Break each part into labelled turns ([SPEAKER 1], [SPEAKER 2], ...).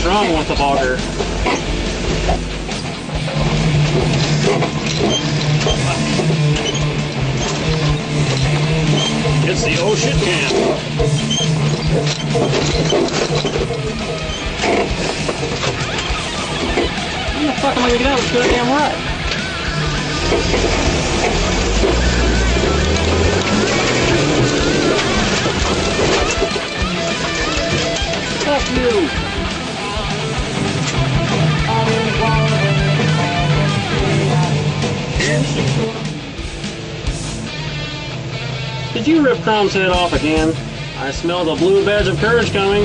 [SPEAKER 1] strong with the bogger. It's the oh shit. When the fuck am I gonna get out of this goddamn rut? Fuck you! Did you rip Crom's head off again? I smell the blue badge of courage coming.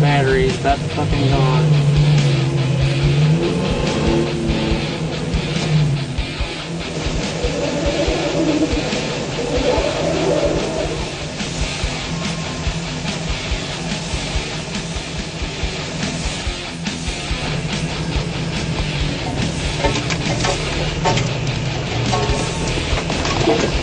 [SPEAKER 1] Battery's about to fucking gone. Ik.